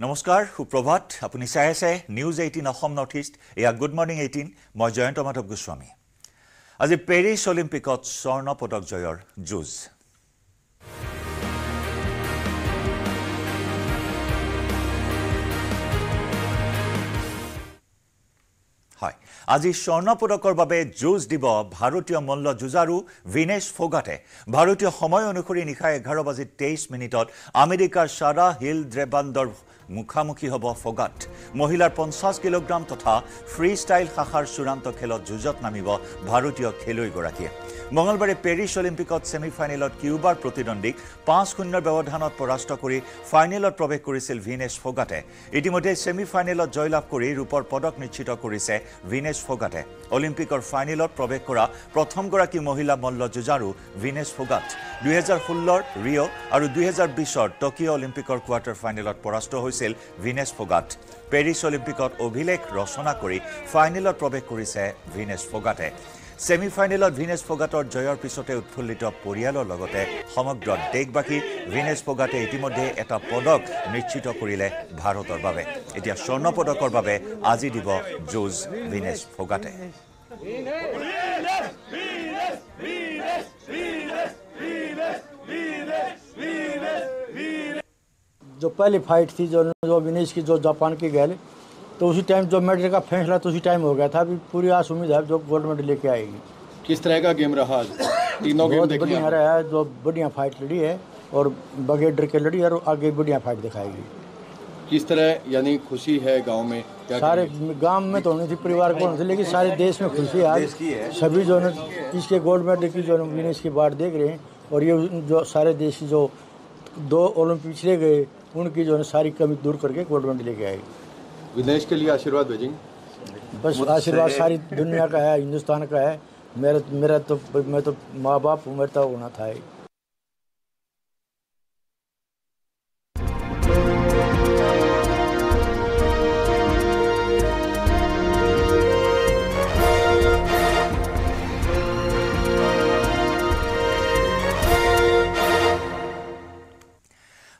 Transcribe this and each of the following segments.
নমস্কাৰ সুপ্ৰভাত। আপুনি চাই আছে news eighteen Assam north east এয়া গুড মৰ্ণিং এইটিন মই জয়ন্ত মাধৱ গোস্বামী। আজি পেৰিছ অলিম্পিকত স্বৰ্ণ পদক জয়ৰ যুঁজ। হয় আজি স্বৰ্ণ পদকৰ বাবে যুঁজ দিব ভাৰতীয় মল্ল যুঁজাৰু ভিনেশ ফোগাটে। ভাৰতীয় সময় অনুসৰি নিশা এঘাৰ বাজি তেইছ মিনিটত আমেৰিকাৰ ছাৰা হিল ড্ৰেবাণ্ডৰ মুখামুখি হ'ব ফগাট মহিলাৰ পঞ্চাছ কিলোগ্ৰাম তথা ফ্ৰী ষ্টাইল শাখাৰ চূড়ান্ত খেলত যুঁজত নামিব ভাৰতীয় খেলুৱৈগৰাকীয়ে। মঙলবাৰে পেৰিছ অলিম্পিকত ছেমি ফাইনেলত কিউবাৰ প্ৰতিদ্বন্দ্বীক পাঁচ শূন্যৰ ব্যৱধানত পৰাস্ত কৰি ফাইনেলত প্ৰৱেশ কৰিছিল ভিনেশ ফোগাটে। ইতিমধ্যে ছেমি ফাইনেলত জয়লাভ কৰি ৰূপৰ পদক নিশ্চিত কৰিছে ভিনেশ ফোগাটে। অলিম্পিকৰ ফাইনেলত প্ৰৱেশ কৰা প্ৰথমগৰাকী মহিলা মল্ল যুঁজাৰু ভিনেশ ফোগাট। দুহেজাৰ ষোল্লৰ ৰিঅ' আৰু দুহেজাৰ বিছৰ টকিঅ' অলিম্পিকৰ কোৱাৰ্টাৰ ফাইনেলত পৰাস্ত হৈছিল ভিনেশ ফোগাট। পেৰিছ অলিম্পিকত অভিলেখ ৰচনা কৰি ফাইনেলত প্ৰৱেশ কৰিছে ভিনেশ ফোগাটে। ছেমি ফাইনেলত ভিনেশ ফোগাটৰ জয়ৰ পিছতে উৎফুল্লিত পৰিয়ালৰ লগতে সমগ্ৰ দেশবাসী ভিনেশ ফোগাটে ইতিমধ্যে এটা পদক নিশ্চিত কৰিলে ভাৰতৰ বাবে। এতিয়া স্বৰ্ণ পদকৰ বাবে আজি দিব যুঁজ ভিনেশ ফোগাটে। जो पहली फाइट थी जो जो विनेश की जो जापान की गैल तो उसी टाइम जो मेडल का फैसला तो उसी टाइम हो गया था। अभी पूरी आस उम्मीद है जो गोल्ड मेडल लेके आएगी। किस तरह का गेम रहा आज? तीनों गेम बहुत बढ़िया रहा है जो बढ़िया फाइट लड़ी है और बगैर डर के लड़ी है और आगे बढ़िया फाइट दिखाएगी। किस तरह यानी खुशी है गाँव में? क्या सारे? गाँव में तो होनी थी परिवार को थी लेकिन सारे देश में खुशी है। आज सभी जो है इसके गोल्ड मेडल की जो है विनेश की बाट देख रहे हैं और ये जो सारे देश की जो दो ओलंपिक पिछले गए उनकी जो है सारी कमी दूर करके मेडल लेके आएगी। विदेश के लिए आशीर्वाद भेजेंगे? बस आशीर्वाद सारी दुनिया का है हिंदुस्तान का है। मेरा मेरा तो मैं तो माँ बाप मेरा तो होना था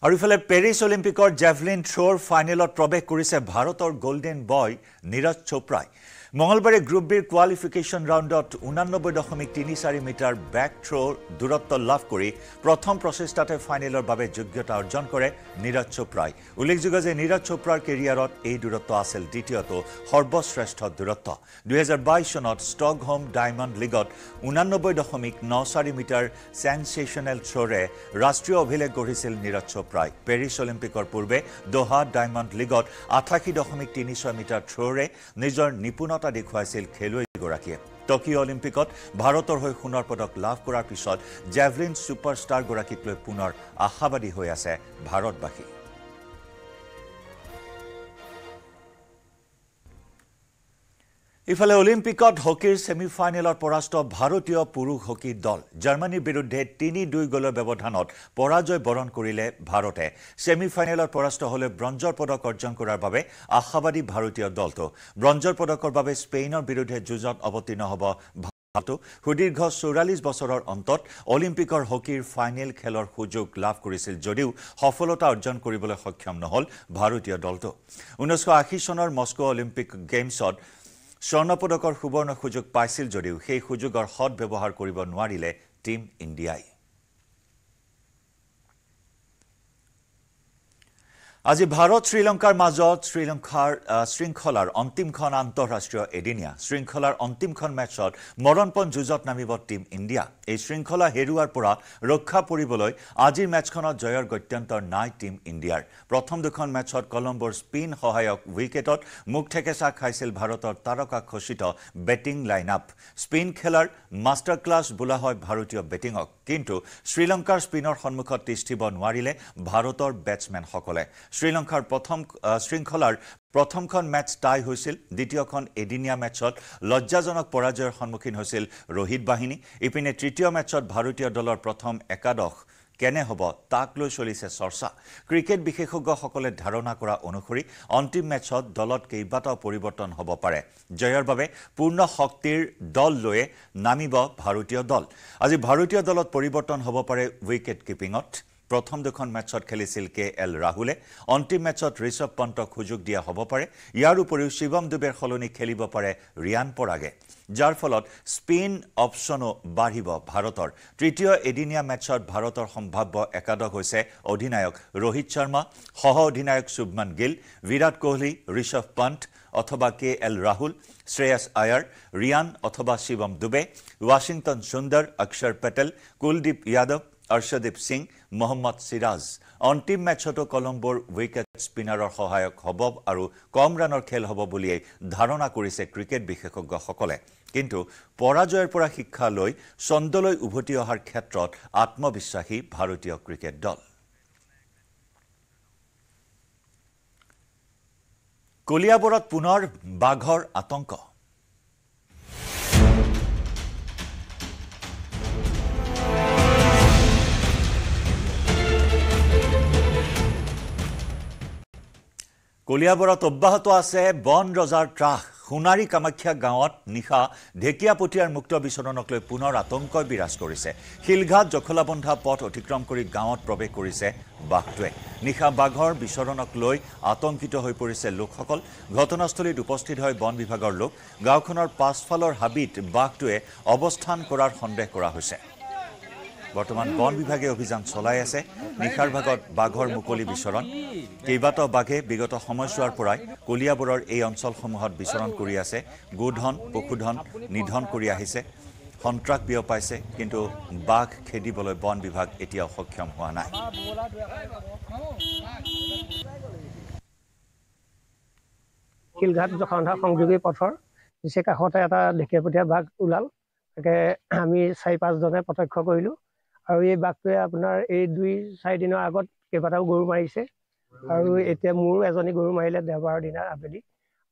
আৰু ইফালে পেৰিছ অলিম্পিকৰ জেভলিন থ্ৰ'ৰ ফাইনেলত প্ৰৱেশ কৰিছে ভাৰতৰ গল্ডেন বয় নীৰজ চোপ্ৰাই। মঙলবাৰে গ্ৰুপ বিৰ কোৱালিফিকেশ্যন ৰাউণ্ডত ঊনানব্বৈ দশমিক তিনি চাৰি মিটাৰ বেক থ্ৰ'ৰ দূৰত্ব লাভ কৰি প্ৰথম প্ৰচেষ্টাতে ফাইনেলৰ বাবে যোগ্যতা অৰ্জন কৰে নীৰজ চোপ্ৰাই উল্লেখযোগ্য যে নীৰজ চোপ্ৰাৰ কেৰিয়াৰত এই দূৰত্ব আছিল দ্বিতীয়টো সৰ্বশ্ৰেষ্ঠ দূৰত্ব দুহেজাৰ বাইছ চনত ষ্টকহোম ডায়মণ্ড লীগত ঊনানব্বৈ দশমিক ন চাৰি মিটাৰ চেনচেশ্যনেল থ্ৰ'ৰে ৰাষ্ট্ৰীয় অভিলেখ গঢ়িছিল নীৰজ চোপ্ৰাই পেৰিছ অলিম্পিকৰ পূৰ্বে দোহা ডায়মণ্ড লীগত আঠাশী দশমিক তিনি ছয় মিটাৰ থ্ৰ'ৰে নিজৰ নিপুণতা দেখুৱাইছিল খেলুৱৈগৰাকীয়ে টকিঅ' অলিম্পিকত ভাৰতৰ হৈ সোণৰ পদক লাভ কৰাৰ পিছত জেভলিন ছুপাৰষ্টাৰগৰাকীক লৈ পুনৰ আশাবাদী হৈ আছে ভাৰতবাসী। ইফালে অলিম্পিকত হকীৰ ছেমি ফাইনেলত পৰাস্ত ভাৰতীয় পুৰুষ হকী দল জাৰ্মানীৰ বিৰুদ্ধে তিনি দুই গ'লৰ ব্যৱধানত পৰাজয় বৰণ কৰিলে ভাৰতে। ছেমি ফাইনেলত পৰাস্ত হ'লে ব্ৰঞ্জৰ পদক অৰ্জন কৰাৰ বাবে আশাবাদী ভাৰতীয় দলটো। ব্ৰঞ্জৰ পদকৰ বাবে স্পেইনৰ বিৰুদ্ধে যুঁজত অৱতীৰ্ণ হ'ব সুদীৰ্ঘ চৌৰাল্লিছ বছৰৰ অন্তত অলিম্পিকৰ হকীৰ ফাইনেল খেলৰ সুযোগ লাভ কৰিছিল যদিও সফলতা অৰ্জন কৰিবলৈ সক্ষম নহ'ল ভাৰতীয় দলটো। ঊনৈছশ আশী চনৰ মস্কো অলিম্পিক গেমছত স্বৰ্ণ পদকৰ সুবৰ্ণ সুযোগ পাইছিল যদিও সেই সুযোগৰ সৎ ব্যৱহাৰ কৰিব নোৱাৰিলে টীম ইণ্ডিয়াই। আজি ভাৰত শ্ৰীলংকাৰ মাজত শ্ৰীলংকাৰ শৃংখলাৰ অন্তিমখন আন্তঃৰাষ্ট্ৰীয় এদিনীয়া। শৃংখলাৰ অন্তিমখন মেচত মৰণপণ যুঁজত নামিব টীম ইণ্ডিয়া। এই শৃংখলা হেৰুৱাৰ পৰা ৰক্ষা পৰিবলৈ আজিৰ মেচখনত জয়ৰ গত্যন্তৰ নাই টীম ইণ্ডিয়াৰ। প্ৰথম দুখন মেচত কলম্বোৰ স্পিন সহায়ক উইকেটত মুখ ঠেকেচা খাইছিল ভাৰতৰ তাৰকা খচিত বেটিং লাইন আপ স্পিন খেলাৰ মাষ্টাৰ ক্লাছ বোলা হয় ভাৰতীয় বেটিঙক। কিন্তু শ্ৰীলংকাৰ স্পিনৰ সন্মুখত তিষ্ঠিব নোৱাৰিলে ভাৰতৰ বেটছমেনসকলে। শ্ৰীলংকাৰ প্ৰথম শৃংখলাৰ প্ৰথমখন মেচ টাই হৈছিল। দ্বিতীয়খন এদিনীয়া মেচত লজ্জাজনক পৰাজয়ৰ সন্মুখীন হৈছিল ৰোহিত বাহিনী। ইপিনে তৃতীয় মেচত ভাৰতীয় দলৰ প্ৰথম একাদশ কেনে হ'ব তাক লৈ চলিছে চৰ্চা। ক্ৰিকেট বিশেষজ্ঞসকলে ধাৰণা কৰা অনুসৰি অন্তিম মেচত দলত কেইবাটাও পৰিৱৰ্তন হ'ব পাৰে। জয়ৰ বাবে পূৰ্ণ শক্তিৰ দল লৈয়ে নামিব ভাৰতীয় দল। আজি ভাৰতীয় দলত পৰিৱৰ্তন হ'ব পাৰে উইকেট কিপিঙত প্ৰথম দুখন মেটছত খেলিছিল কে এল ৰাহুলে। অন্তিম মেটছত ঋষভ পন্তক সুযোগ দিয়া হ'ব পাৰে। ইয়াৰ উপৰিও শিৱম ডুবেৰ সলনি খেলিব পাৰে ৰিয়ান পৰাগে। যাৰ ফলত স্পিন অপশ্যনো বাঢ়িব ভাৰতৰ। তৃতীয় এদিনীয়া মেটছত ভাৰতৰ সম্ভাৱ্য একাদশ হৈছে অধিনায়ক ৰোহিত শৰ্মা সহ অধিনায়ক শুভমান গিল বিৰাট কোহলি ঋষভ পন্ত অথবা কে এল ৰাহুল শ্ৰেয়াছ আয়াৰ ৰিয়ান অথবা শিৱম ডুবে ৱাশ্বিংটন সুন্দৰ অক্ষৰ পেটেল কুলদীপ যাদৱ অৰ্ষদীপ সিং মহম্মদ সিৰাজ অন্তিম মেটছতো কলম্বোৰ উইকেট স্পিনাৰৰ সহায়ক হ'ব আৰু কম ৰাণৰ খেল হ'ব বুলিয়েই ধাৰণা কৰিছে ক্ৰিকেট বিশেষজ্ঞসকলে। কিন্তু পৰাজয়ৰ পৰা শিক্ষা লৈ চন্দ্ৰলৈ উভতি অহাৰ ক্ষেত্ৰত আত্মবিশ্বাসী ভাৰতীয় ক্ৰিকেট দল। কলিয়াবৰত পুনৰ বাঘৰ আতংক। কলিয়াবৰত অব্যাহত আছে বন ৰজাৰ ত্ৰাস। সোণাৰী কামাখ্যা গাঁৱত নিশা ঢেকীয়াপতীয়াৰ মুক্ত বিচৰণক লৈ পুনৰ আতংকই বিৰাজ কৰিছে। শিলঘাট জখলাবন্ধা পথ অতিক্ৰম কৰি গাঁৱত প্ৰৱেশ কৰিছে বাঘটোৱে। নিশা বাঘৰ বিচৰণক লৈ আতংকিত হৈ পৰিছে লোকসকল। ঘটনাস্থলীত উপস্থিত হয় বন বিভাগৰ লোক। গাঁওখনৰ পাছফালৰ হাবিত বাঘটোৱে অৱস্থান কৰাৰ সন্দেহ কৰা হৈছে। বৰ্তমান বন বিভাগে অভিযান চলাই আছে। নিশাৰ ভাগত বাঘৰ মুকলি বিচৰণ। কেইবাটাও বাঘে বিগত সময়ছোৱাৰ পৰাই কলিয়াবৰৰ এই অঞ্চলসমূহত বিচৰণ কৰি আছে। গোধন পশুধন নিধন কৰি আহিছে। সন্ত্ৰাস বিয়পাইছে কিন্তু বাঘ খেদিবলৈ বন বিভাগ এতিয়াও সক্ষম হোৱা নাই। শিলঘাট জখলা সংযোগী পথৰ কাষতে এটা ঢেকীয়াপতীয়া বাঘ ওলাল। তাকে আমি চাৰি পাঁচজনে প্ৰত্যক্ষ কৰিলোঁ। আৰু এই বাঘটোৱে আপোনাৰ এই দুই চাৰিদিনৰ আগত কেইবাটাও গৰু মাৰিছে। আৰু এতিয়া মোৰো এজনী গৰু মাৰিলে দেওবাৰৰ দিনা আবেলি।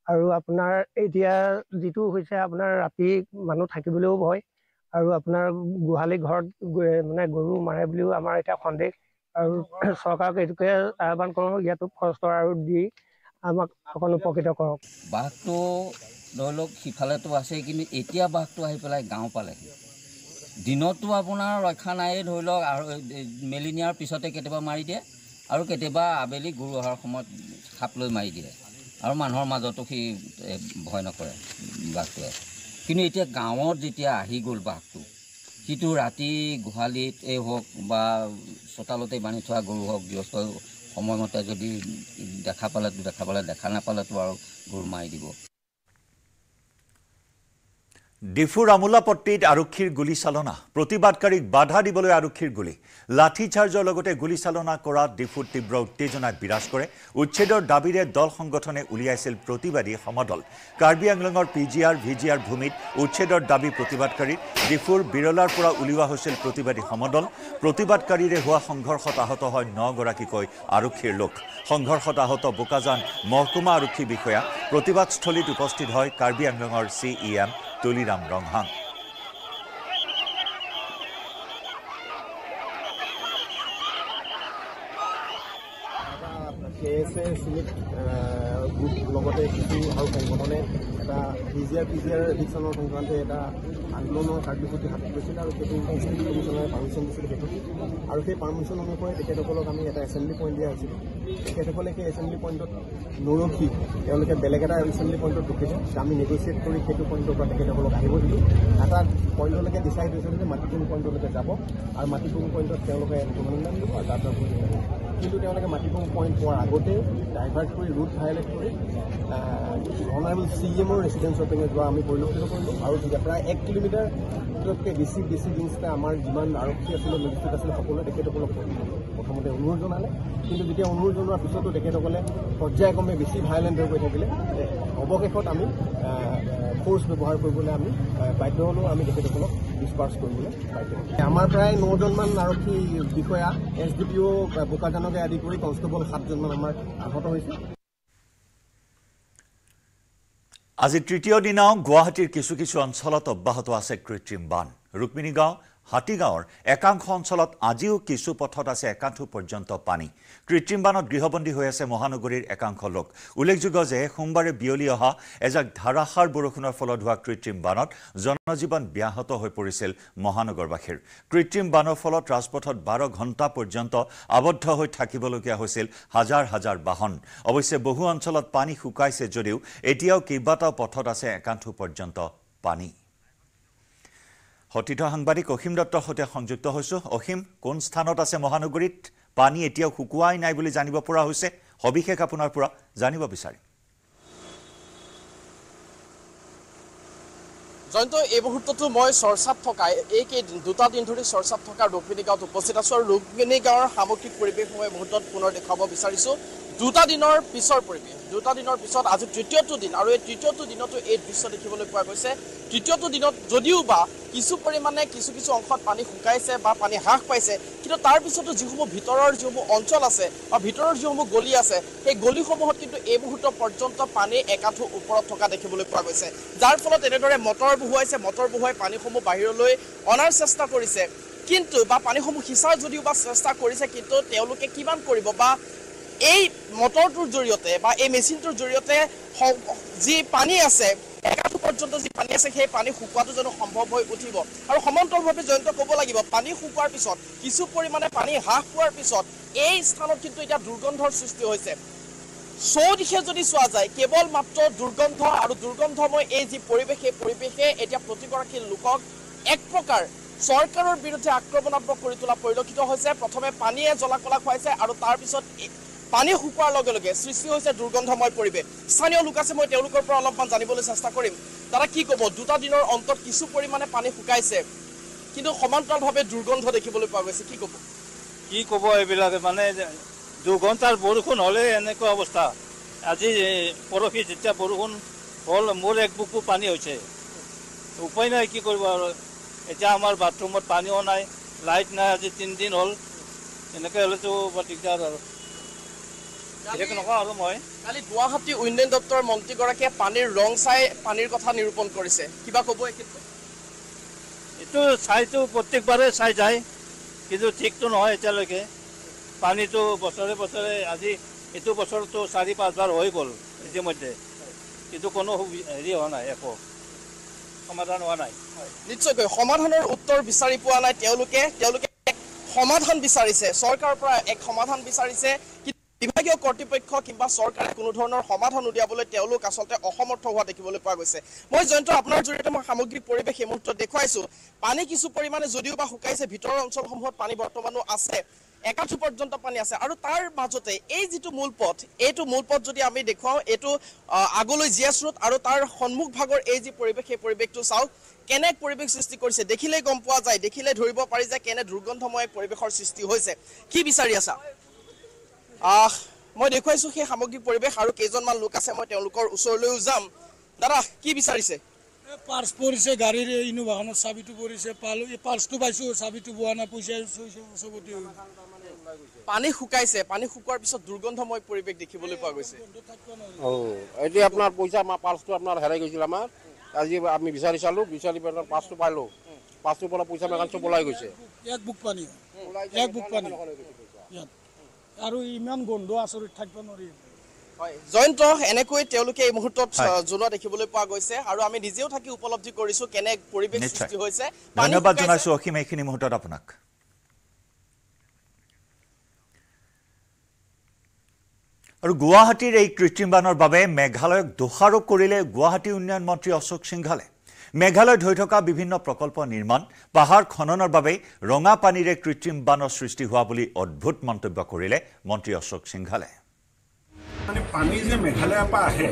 আৰু আপোনাৰ এতিয়া যিটো হৈছে আপোনাৰ ৰাতি মানুহ থাকিবলৈও ভয়। আৰু আপোনাৰ গোহালি ঘৰত মানে গৰু মাৰে বুলিও আমাৰ এতিয়া সন্দেহ। আৰু চৰকাৰক এইটোকে আহ্বান কৰোঁ ইয়াতো ফৰেষ্টৰ আৰু দি আমাক অকণ উপকৃত কৰক। বাঘটো ধৰি লওক সিফালেতো আছেই কিন্তু এতিয়া বাঘটো আহি পেলাই গাঁও পালেহি। দিনততো আপোনাৰ ৰক্ষা নায়েই ধৰি লওক আৰু মেলি নিয়াৰ পিছতে কেতিয়াবা মাৰি দিয়ে আৰু কেতিয়াবা আবেলি গৰু অহাৰ সময়ত সাপ লৈ মাৰি দিয়ে আৰু মানুহৰ মাজতো সি ভয় নকৰে বাঘটোৱে কিন্তু এতিয়া গাঁৱত যেতিয়া আহি গ'ল বাঘটো সিটো ৰাতি গোহালিত এই হওক বা চোতালতে বান্ধি থোৱা গৰু হওক গৃহস্থ সময়মতে যদি দেখা পালেতো দেখা পালে দেখা নাপালেতো আৰু গৰু মাৰি দিব। ডিফুৰ আমোলাপট্টিত আৰক্ষীৰ গুলীচালনা। প্ৰতিবাদকাৰীক বাধা দিবলৈ আৰক্ষীৰ গুলী। লাঠিচাৰ্জৰ লগতে গুলীচালনা কৰাত ডিফুত তীব্ৰ উত্তেজনাই বিৰাজ কৰে। উচ্ছেদৰ দাবীৰে দল সংগঠনে উলিয়াইছিল প্ৰতিবাদী সমদল। কাৰ্বি আংলঙৰ P G R V G R ভূমিত উচ্ছেদৰ দাবী প্ৰতিবাদকাৰী ডিফুৰ বিৰলাৰ পৰা উলিওৱা হৈছিল প্ৰতিবাদী সমদল। প্ৰতিবাদকাৰীৰে হোৱা সংঘৰ্ষত আহত হয় নগৰাকীকৈ আৰক্ষীৰ লোক। সংঘৰ্ষত আহত বোকাজান মহকুমা আৰক্ষী বিষয়া। প্ৰতিবাদস্থলীত উপস্থিত হয় কাৰ্বি আংলঙৰ C E M Tuliram Ronghang. K S A চিমিট group লগতে কিছু আৰু সংগঠনে এটা P G R P G R এডিকশ্যনৰ সংক্ৰান্তে এটা আন্দোলনৰ কাৰ্যসূচী হাতত লৈছিলে আৰু সেইটো ষ্টেট কমিশ্যনাৰে পাৰ্মিশ্যন দিছিলে সেইটো। আৰু সেই পাৰ্মিশ্যন অনুসৰি তেখেতসকলক আমি এটা এছেম্বলি পইণ্ট দিয়া হৈছিল। তেখেতসকলে সেই এছেম্বলি পইণ্টত নৰখি তেওঁলোকে বেলেগ এটা এছেম্বলি পইণ্টত ৰখিছে। আমি নেগচিয়েট কৰি সেইটো পইণ্টৰ পৰা তেখেতসকলক আহিব দিলোঁ। এটা পইণ্টলৈকে ডিচাইড হৈছিল যে মাটিপুং পইণ্টলৈকে যাব। আৰু মাটিপুং পইণ্টত তেওঁলোকে অভিনন্দন দিব আৰু তাৰ পৰা কিন্তু তেওঁলোকে মাটিপুং পইণ্ট পোৱাৰ আগতে ডাইভাৰ্ট কৰি ৰুট ভায়লেট কৰি অনাৰেবল চি এমৰ ৰেচিডেঞ্চৰ পিনে যোৱা আমি পৰিলক্ষিত কৰিলোঁ। আৰু তেতিয়া প্ৰায় এক কিলোমিটাৰতকৈ বেছি বেছি দিনচতে আমাৰ যিমান আৰক্ষী আছিলে মেজিষ্ট্ৰেট আছিলে সকলোৱে তেখেতসকলক প্ৰথমতে অনুৰোধ জনালে। কিন্তু যেতিয়া অনুৰোধ জনোৱাৰ পিছতো তেখেতসকলে পৰ্যায়ক্ৰমে বেছি ভায়লেণ্ট হৈ গৈ থাকিলে অৱশেষত আমি ফ'ৰ্চ ব্যৱহাৰ কৰিবলৈ আমি বাধ্য হ'লোঁ আমি তেখেতসকলক কৰিবলৈ আমাৰ প্ৰায় নজনমান আৰক্ষী বিষয়া এছ ডি পি অ' বোকাজানকে আদি কৰি কনষ্টেবল সাতজনমান আমাৰ আহত হৈছে। আজি তৃতীয় দিনাও গুৱাহাটীৰ কিছু কিছু অঞ্চলত অব্যাহত আছে কৃত্ৰিম বান। ৰুক্মিণী গাঁও হাতীগাঁৱৰ একাংশ অঞ্চলত আজিও কিছু পথত আছে একাঠু পৰ্যন্ত পানী। কৃত্ৰিম বানত গৃহবন্দী হৈ আছে মহানগৰীৰ একাংশ লোক। উল্লেখযোগ্য যে সোমবাৰে বিয়লি অহা এজাক ধাৰাসাৰ বৰষুণৰ ফলত হোৱা কৃত্ৰিম বানত জনজীৱন ব্যাহত হৈ পৰিছিল মহানগৰবাসীৰ। কৃত্ৰিম বানৰ ফলত ৰাজপথত বাৰ ঘণ্টা পৰ্যন্ত আবদ্ধ হৈ থাকিবলগীয়া হৈছিল হাজাৰ হাজাৰ বাহন। অৱশ্যে বহু অঞ্চলত পানী শুকাইছে যদিও এতিয়াও কেইবাটাও পথত আছে একাঠু পৰ্যন্ত পানী। সতীৰ্থ সাংবাদিক অসীম দত্তৰ সৈতে সংযুক্ত হৈছোঁ। অসীম কোন স্থানত আছে মহানগৰীত? পানী এতিয়াও শুকুৱাই নাই বুলি জানিব পৰা হৈছে। সবিশেষ আপোনাৰ পৰা জানিব বিচাৰিম। জয়ন্ত এই মুহূৰ্ততো মই চৰ্চাত থকা এইকেইদিন দুটা দিন ধৰি চৰ্চাত থকা ৰুক্মিণী গাঁৱত উপস্থিত আছোঁ আৰু ৰুক্মিণী গাঁৱৰ সামগ্ৰিক পৰিৱেশসমূহ এই মুহূৰ্তত পুনৰ দেখুৱাব বিচাৰিছোঁ। দুটা দিনৰ পিছৰ পৰিৱেশ দুটা দিনৰ পিছত আজি তৃতীয়টো দিন আৰু এই তৃতীয়টো দিনতো এই দৃশ্য দেখিবলৈ পোৱা গৈছে। তৃতীয়টো দিনত যদিও বা কিছু পৰিমাণে কিছু কিছু অংশত পানী শুকাইছে বা পানী হ্ৰাস পাইছে কিন্তু তাৰ পিছতো যিসমূহ ভিতৰৰ যিসমূহ অঞ্চল আছে বা ভিতৰৰ যিসমূহ গলি আছে সেই গলিসমূহত কিন্তু এই মুহূৰ্ত পৰ্যন্ত পানী একাঠু ওপৰত থকা দেখিবলৈ পোৱা গৈছে। যাৰ ফলত এনেদৰে মটৰ বহুৱাইছে মটৰ বহুৱাই পানীসমূহ বাহিৰলৈ অনাৰ চেষ্টা কৰিছে। কিন্তু বা পানীসমূহ সিঁচাৰ যদিও বা চেষ্টা কৰিছে কিন্তু তেওঁলোকে কিমান কৰিব বা এই মটৰটোৰ জৰিয়তে বা এই মেচিনটোৰ জৰিয়তে যি পানী আছে একাঠু পৰ্যন্ত যি পানী আছে সেই পানী শুকোৱাটো জানো সম্ভৱ হৈ উঠিব? আৰু সমান্তৰভাৱে জয়ন্ত ক'ব লাগিব পানী শুকোৱাৰ পিছত কিছু পৰিমাণে পানী হ্ৰাস পোৱাৰ পিছত এই স্থানত কিন্তু এতিয়া দুৰ্গন্ধৰ সৃষ্টি হৈছে। চৌদিশে যদি চোৱা যায় কেৱল মাত্ৰ দুৰ্গন্ধ আৰু দুৰ্গন্ধময় এই যি পৰিৱেশ সেই পৰিৱেশে এতিয়া প্ৰতিগৰাকী লোকক এক প্ৰকাৰ চৰকাৰৰ বিৰুদ্ধে আক্ৰমণাত্মক কৰি তোলা পৰিলক্ষিত হৈছে। প্ৰথমে পানীয়ে জ্বলা কলা খুৱাইছে আৰু তাৰপিছত পানী শুকোৱাৰ লগে লগে সৃষ্টি হৈছে দুৰ্গন্ধময় পৰিৱেশ। স্থানীয় লোক আছে মই তেওঁলোকৰ পৰা অলপমান জানিবলৈ চেষ্টা কৰিম। দাদা কি ক'ব? দুটা দিনৰ অন্তত কিছু পৰিমাণে পানী শুকাইছে কিন্তু সমান্তৰালভাৱে দুৰ্গন্ধ দেখিবলৈ পোৱা গৈছে। কি ক'ব? কি ক'ব এইবিলাক? মানে দুঘণ্টাৰ বৰষুণ হ'লে এনেকুৱা অৱস্থা। আজি পৰহি যেতিয়া বৰষুণ হ'ল মোৰ এক বুকু পানী হৈছে। উপায় নাই কি কৰিব আৰু? এতিয়া আমাৰ বাথৰুমত পানীও নাই লাইট নাই আজি তিনিদিন হ'ল। এনেকৈ হ'লেতো বৰ দিগদাৰ আৰু। বিশেষ নকওঁ আৰু মই কালি গুৱাহাটী উন্নয়ন দপ্তৰৰ মন্ত্ৰীগৰাকীয়ে পানীৰ ৰং চাই পানীৰ কথা নিৰূপণ কৰিছে। কিবা ক'ব এই ক্ষেত্ৰত? এইটো চাইতো প্ৰত্যেকবাৰে চাই যায় কিন্তু ঠিকটো নহয় এতিয়ালৈকে। পানীটো বছৰে বছৰে আজি এইটো বছৰতো চাৰি পাঁচবাৰ হৈ গ'ল ইতিমধ্যে। কিন্তু কোনো হেৰি হোৱা নাই একো। সমাধান হোৱা নাই। নিশ্চয়কৈ সমাধানৰ উত্তৰ বিচাৰি পোৱা নাই। তেওঁলোকে তেওঁলোকে এক সমাধান বিচাৰিছে। চৰকাৰৰ পৰা এক সমাধান বিচাৰিছে। বিভাগীয় কৰ্তৃপক্ষ কিংবা চৰকাৰে কোনো ধৰণৰ সমাধান উলিয়াবলৈ তেওঁলোক আচলতে অসমৰ্থ হোৱা দেখিবলৈ পোৱা গৈছে। মই জয়ন্ত আপোনাৰ জৰিয়তে মই সামগ্ৰিক পৰিৱেশ এই মুহূৰ্তত দেখুৱাইছো। পানী কিছু পৰিমাণে যদিও বা শুকাইছে ভিতৰৰ অঞ্চলসমূহত পানী বৰ্তমানো আছে একাঠু পৰ্যন্ত পানী আছে। আৰু তাৰ মাজতে এই যিটো মূল পথ এইটো মূল পথ যদি আমি দেখুৱাওঁ এইটো আগলৈ জি এছ ৰোড আৰু তাৰ সন্মুখ ভাগৰ এই যি পৰিৱেশ সেই পৰিৱেশটো চাওক কেনে পৰিৱেশ সৃষ্টি কৰিছে দেখিলেই গম পোৱা যায় দেখিলে ধৰিব পাৰি যে কেনে দুৰ্গন্ধময় পৰিৱেশৰ সৃষ্টি হৈছে। কি বিচাৰি আছা? মই দেখুৱাইছো সেই সামগ্ৰিক পৰিৱেশ আৰু কেইজনমান লোক আছে মই তেওঁলোকৰ ওচৰলৈও যাম। দাদা কি বিচাৰিছে? পাৰ্চ পৰিছে গাড়ীৰ ইনোভাখনত চাবিটো পৰিছে পালো এই পাৰ্চটো পাইছো চাবিটো পোৱা নাই পইচা চবতে পানী শুকাইছে পানী শুকোৱাৰ পিছত দুৰ্গন্ধময় পৰিৱেশ দেখিবলৈ পোৱা গৈছে। অঁ এতিয়া আপোনাৰ পইচা আমাৰ পাৰ্চটো আপোনাৰ হেৰাই গৈছিল আমাৰ। আজি আমি বিচাৰি চালোঁ বিচাৰি পেলাই পাৰ্চটো পালোঁ। পাৰ্চটোৰ পৰা পইচা মেকান চব ওলাই গৈছে। এক বুক পানী এক বুক পানী। ইয়াত আৰু ইমান গোন্ধ আচৰিত থাকিব নোৱাৰি। হয় জয়ন্ত এনেকৈ তেওঁলোকে এই মুহূৰ্তত জনোৱা দেখিবলৈ পোৱা গৈছে আৰু আমি নিজেও থাকি উপলব্ধি কৰিছো কেনে পৰিৱেশ সৃষ্টি হৈছে। ধন্যবাদ। জনাইছোঁ অসীম এইখিনি মুহূৰ্তত আপোনাক। আৰু গুৱাহাটীৰ এই কৃত্ৰিম বানৰ বাবে মেঘালয়ক দোষাৰোপ কৰিলে গুৱাহাটী উন্নয়ন মন্ত্ৰী অশোক সিংঘালে। মেঘালয়ত হৈ থকা বিভিন্ন প্ৰকল্প নিৰ্মাণ পাহাৰ খননৰ বাবেই ৰঙা পানীৰে কৃত্ৰিম বানৰ সৃষ্টি হোৱা বুলি অদ্ভুত মন্তব্য কৰিলে মন্ত্ৰী অশোক সিংঘালে। মানে পানী যে মেঘালয়ৰ পৰা আহে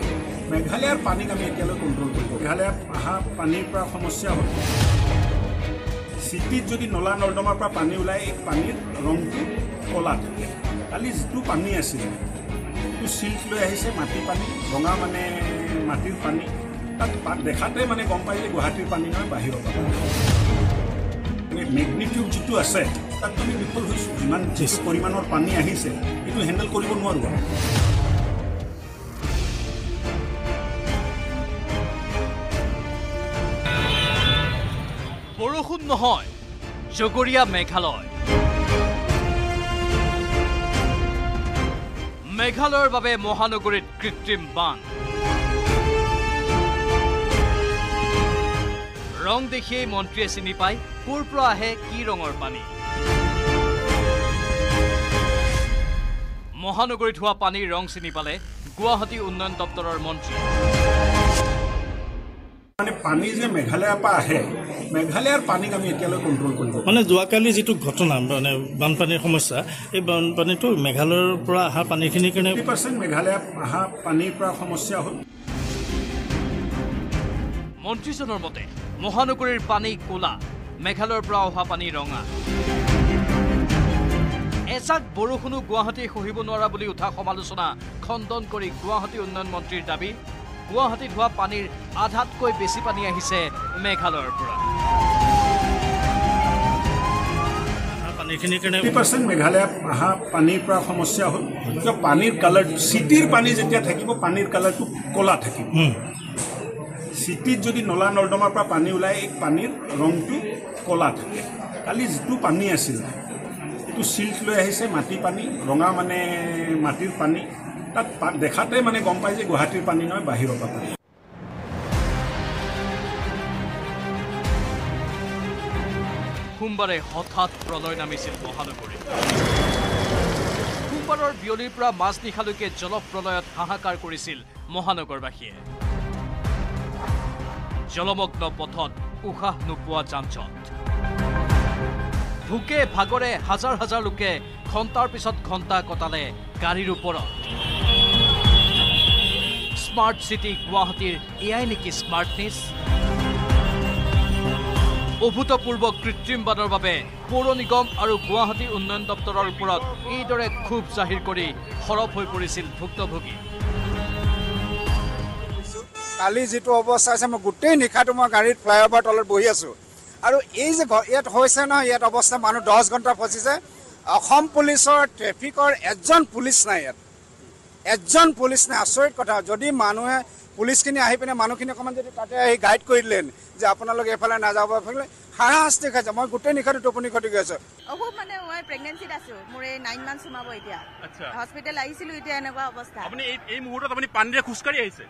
মেঘালয়ৰ পানীক আমি এতিয়ালৈ কণ্ট্ৰল কৰিব মেঘালয়ৰ অহা পানীৰ পৰা সমস্যা হ'ল। চিটিত যদি নলা নৰ্দমাৰ পৰা পানী ওলায় এই পানীৰ ৰংটো ক'লা থাকে। কালি যিটো পানী আছিলে সেইটো চিল্ক লৈ আহিছে মাটিৰ পানী ৰঙা মানে মাটিৰ পানী। তাত দেখাতে মানে গম পাই যে গুৱাহাটীৰ পানী নহয় বাহিৰৰ পৰা মেগনিটিউড যিটো আছে তাত আমি বিফল হৈছোঁ যিমান পৰিমাণৰ পানী আহিছে সেইটো হেণ্ডেল কৰিব নোৱাৰোঁ বৰষুণ নহয় জগৰীয়া মেঘালয়। মেঘালয়ৰ বাবে মহানগৰীত কৃত্ৰিম বান। ৰং দেখিয়েই মন্ত্ৰীয়ে চিনি পায় ক'ৰ পৰা আহে কি ৰঙৰ পানী। মহানগৰীত হোৱা পানীৰ ৰং চিনি পালে গুৱাহাটী উন্নয়ন দপ্তৰৰ মন্ত্ৰী। মানে পানী যে মেঘালয়ৰ পৰা আহে মেঘালয়ৰ পানীক আমি এতিয়ালৈ কণ্ট্ৰল কৰিব। মানে যোৱাকালি যিটো ঘটনা মানে বানপানীৰ সমস্যা এই বানপানীটো মেঘালয়ৰ পৰা অহা পানীখিনিৰ কাৰণে পাৰ্চেণ্ট মেঘালয়ত অহা পানীৰ পৰা সমস্যা হ'ল। মন্ত্ৰীজনৰ মতে মহানগৰীৰ পানী ক'লা মেঘালয়ৰ পৰা অহা পানী ৰঙা। এজাক বৰষুণো গুৱাহাটীয়ে সহিব নোৱাৰা বুলি উঠা সমালোচনা খণ্ডন কৰি গুৱাহাটী উন্নয়ন মন্ত্ৰীৰ দাবী গুৱাহাটীত হোৱা পানীৰ আধাতকৈ বেছি পানী আহিছে মেঘালয়ৰ পৰা। পানীখিনিৰ কাৰণে ফিফটি পাৰ্চেণ্ট মেঘালয়ত অহা পানীৰ পৰা সমস্যা হ'ল। কিয়? পানীৰ কালাৰ চিটিৰ পানী যেতিয়া থাকিব পানীৰ কালাৰটো ক'লা থাকিব। চিটিত যদি নলা নৰ্দমাৰ পৰা পানী ওলায় এই পানীৰ ৰংটো ক'লা থাকে। কালি যিটো পানী আছিল এইটো চিল্ক লৈ আহিছে মাটি পানী ৰঙা মানে মাটিৰ পানী। তাত দেখাতে মানে গম পায় যে গুৱাহাটীৰ পানী নহয় বাহিৰৰ পৰা পানী। সোমবাৰে হঠাৎ প্ৰলয় নামিছিল মহানগৰীত। সোমবাৰৰ বিয়লিৰ পৰা মাজনিশালৈকে জলপ্ৰলয়ত হাহাকাৰ কৰিছিল মহানগৰবাসীয়ে। জলমগ্ন পথত উশাহ নোপোৱা যান জঁট ভোকে ভাগৰে হাজাৰ হাজাৰ লোকে ঘণ্টাৰ পিছত ঘণ্টা কটালে গাড়ীৰ ওপৰত। স্মাৰ্ট চিটি গুৱাহাটীৰ এয়াই নেকি স্মাৰ্টনেছ? অভূতপূৰ্ব কৃত্ৰিম বানৰ বাবে পৌৰ নিগম আৰু গুৱাহাটী উন্নয়ন দপ্তৰৰ ওপৰত এইদৰে ক্ষোভ জাহিৰ কৰি সৰব হৈ পৰিছিল ভুক্তভোগী। কালি যিটো অৱস্থা আছে মই গোটেই নিশাটো মই গাড়ীত ফ্লাইঅভাৰ তলত বহি আছোঁ। আৰু এই যে ইয়াত হৈছে নহয় ইয়াত অৱস্থা মানুহ দহ ঘণ্টা ফচিছে। অসম পুলিচৰ ট্ৰেফিকৰ এজন পুলিচ নাই ইয়াত। এজন পুলিচ নাই আচৰিত কথা। যদি মানুহে পুলিচখিনি আহি পিনে মানুহখিনি অকণমান যদি তাতে আহি গাইড কৰি দিলে যে আপোনালোকে এইফালে নাযাব এইফালে হাৰাশাস্তি খাইছে। মই গোটেই নিশাটো টোপনি ক্ষতি কৰি আছোঁ। অসুখ মানে মই প্ৰেগনেঞ্চিত আছো। মোৰ এই নাইন মান্থ সোমাব এতিয়া। হস্পিটেল আহিছিলো এতিয়া এনেকুৱা অৱস্থা। আপুনি এই এই মুহূৰ্তত আপুনি পানীৰে খোজকাঢ়ি আহিছে?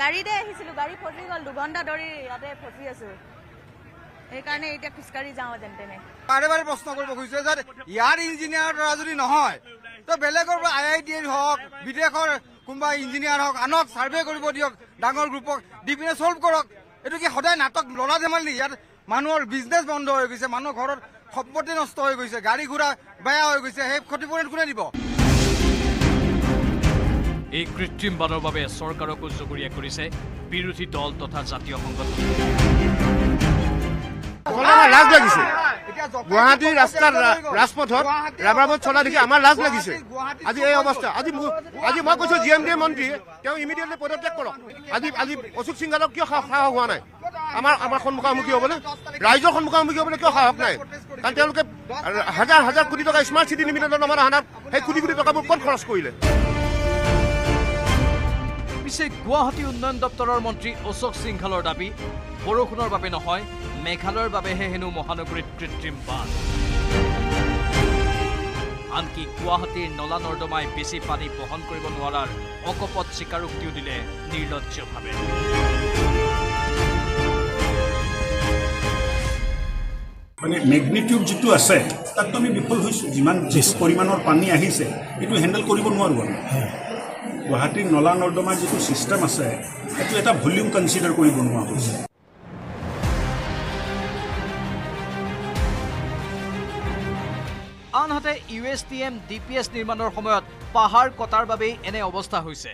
গাড়ীতে আহিছিলো গাড়ী ফচি গ'ল দুঘণ্টা ধৰি ইয়াতে ফচি আছো। সেইকাৰণে এতিয়া খোজকাঢ়ি যাওঁ যেন তেনে। বাৰে বাৰে প্ৰশ্ন কৰিব খুজিছে যে ইয়াৰ ইঞ্জিনিয়াৰৰ দ্বাৰা যদি নহয় তো বেলেগৰ পৰা আই আই টি হওক বিদেশৰ কোনোবা ইঞ্জিনিয়াৰ হওক আনক ছাৰ্ভে কৰিব দিয়ক ডাঙৰ গ্ৰুপক দি পিনে চল্ভ কৰক। এইটো কি সদায় নাটক লৰা ধেমালি ইয়াত মানুহৰ বিজনেছ বন্ধ হৈ গৈছে মানুহৰ ঘৰত সম্পত্তি নষ্ট হৈ গৈছে গাড়ী ঘোঁৰা বেয়া হৈ গৈছে সেই ক্ষতিপূৰণ কোনে দিব? এই কৃত্ৰিম বানৰ বাবে চৰকাৰকো জগৰীয়া কৰিছে বিৰোধী দল তথা জাতীয় সংগঠন। লাজ লাগিছে। গুৱাহাটীৰ ৰাস্তাৰ ৰা- ৰাজপথত ৰাবাৰ বোট চলা দেখি আমাৰ লাজ লাগিছে। আজি এই অৱস্থা। আজি আজি মই কৈছো জি এম ডি মন্ত্ৰী তেওঁ ইমিডিয়েটলি পদত্যাগ কৰক। আজি আজি অশোক সিংহালক কিয় সাহ- সাহস হোৱা নাই? আমাৰ আমাৰ সন্মুখামুখি হ'বলৈ ৰাইজৰ সন্মুখামুখি হ'বলৈ কিয় সাহস নাই? কাৰণ তেওঁলোকে হাজাৰ হাজাৰ কোটি টকা স্মাৰ্ট চিটি নিমিত্তত আমাৰ সেই কোটি কোটি টকাবোৰ ক'ত খৰচ কৰিলে? পিছে গুৱাহাটী উন্নয়ন দপ্তৰৰ মন্ত্ৰী অশোক সিংঘালৰ দাবী বৰষুণৰ বাবে নহয় মেঘালয়ৰ বাবেহে হেনো মহানগৰীত কৃত্ৰিম বান আনকি গুৱাহাটীৰ নলা নৰ্দমাই বেছি পানী বহন কৰিব নোৱাৰাৰ অকপট স্বীকাৰোক্তিও দিলে নিৰ্লজ্জভাৱে। মানে মেগনিটিউড যিটো আছে তাততো আমি বিফল হৈছোঁ। যিমান পৰিমাণৰ পানী আহিছে এইটো হেণ্ডেল কৰিব নোৱাৰোঁ আমি। গুৱাহাটীৰ নলা নৰ্দমাৰ যিটো ছিষ্টেম আছে সেইটো এটা ভলিউম কনচিডাৰ কৰিব নোৱাৰা হৈছে। আনহাতে U S T M D P S নিৰ্মাণৰ সময়ত পাহাৰ কটাৰ বাবেই এনে অৱস্থা হৈছে।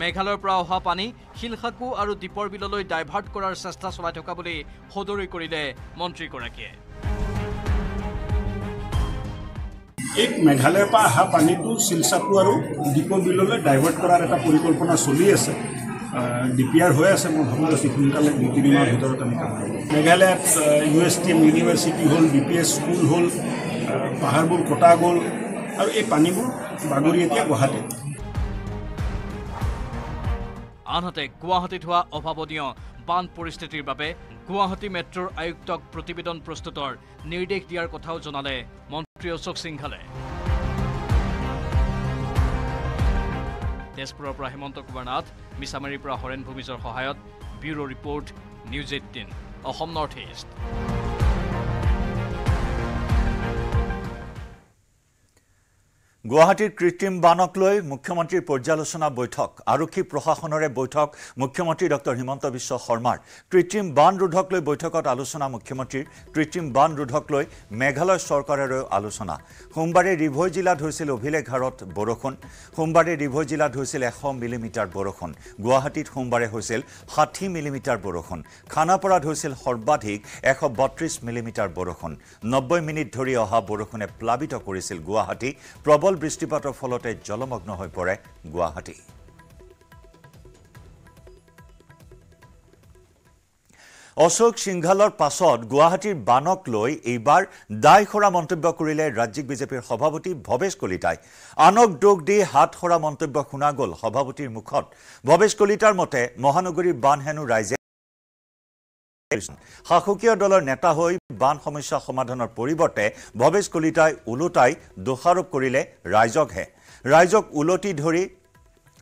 মেঘালয়ৰ পৰা অহা পানী শিলসাকু আৰু দীপৰ বিললৈ ডাইভাৰ্ট কৰাৰ চেষ্টা চলাই থকা বুলি সদৰি কৰিলে মন্ত্ৰীগৰাকীয়ে। এই মেঘালয়ৰ পৰা অহা পানীটো শিলচাকু আৰু দীপৰ বিললৈ ডাইভাৰ্ট কৰাৰ এটা পৰিকল্পনা চলি আছে। ডি পি আৰ হৈ আছে মই ভাবোঁ অতি সোনকালে দুই তিনিমাহৰ ভিতৰত আমি কাম কৰিম মেঘালয়ত U S T M university হ'ল বি পি এছ স্কুল হ'ল পাহাৰবোৰ কটা গ'ল আৰু এই পানীবোৰ বাগৰি এতিয়া গুৱাহাটীত। আনহাতে গুৱাহাটীত হোৱা অভাৱনীয় বান পৰিস্থিতিৰ বাবে গুৱাহাটী মেট্ৰ'ৰ আয়ুক্তক প্ৰতিবেদন প্ৰস্তুতৰ নিৰ্দেশ দিয়াৰ কথাও জনালে মন্ত্ৰী অশোক সিংঘালে। তেজপুৰৰ পৰা হেমন্ত কুমাৰ নাথ মিছামাৰীৰ পৰা হৰেণ ভূমিজৰ সহায়ত bureau' report news eighteen Assam north east. গুৱাহাটীৰ কৃত্ৰিম বানক লৈ মুখ্যমন্ত্ৰীৰ পৰ্যালোচনা বৈঠক। আৰক্ষী প্ৰশাসনৰে বৈঠক মুখ্যমন্ত্ৰী ডক্টৰ হিমন্ত বিশ্ব শৰ্মাৰ। কৃত্ৰিম বান ৰোধক লৈ বৈঠকত আলোচনা মুখ্যমন্ত্ৰীৰ। কৃত্ৰিম বান ৰোধক লৈ মেঘালয় চৰকাৰেৰেও আলোচনা। সোমবাৰে ৰিভৈ জিলাত হৈছিল অভিলেখ হাৰত বৰষুণ। সোমবাৰে ৰিভৈ জিলাত হৈছিল এশ মিলিমিটাৰ বৰষুণ। গুৱাহাটীত সোমবাৰে হৈছিল ষাঠি মিলিমিটাৰ বৰষুণ। খানাপাৰাত হৈছিল সৰ্বাধিক এশ বত্ৰিছ মিলিমিটাৰ বৰষুণ। নব্বৈ মিনিট ধৰি অহা বৰষুণে প্লাৱিত কৰিছিল গুৱাহাটী। প্ৰবল বৃষ্টিপাতৰ ফলতে জলমগ্ন হৈ পৰে গুৱাহাটী। অশোক সিংঘালৰ পাছত গুৱাহাটীৰ বানক লৈ এইবাৰ দায়সৰা মন্তব্য কৰিলে ৰাজ্যিক বিজেপিৰ সভাপতি ভৱেশ কলিতাই। আনক দোষ দি হাত সৰা মন্তব্য শুনা গ'ল সভাপতিৰ মুখত। ভৱেশ কলিতাৰ মতে মহানগৰীৰ বান হেনো ৰাইজে শাসকীয় দলৰ নেতা হৈ বান সমস্যা সমাধানৰ পৰিৱৰ্তে ভৱেশ কলিতাই ওলোটাই দোষাৰোপ কৰিলে ৰাইজকহে। ৰাইজক ওলটি ধৰি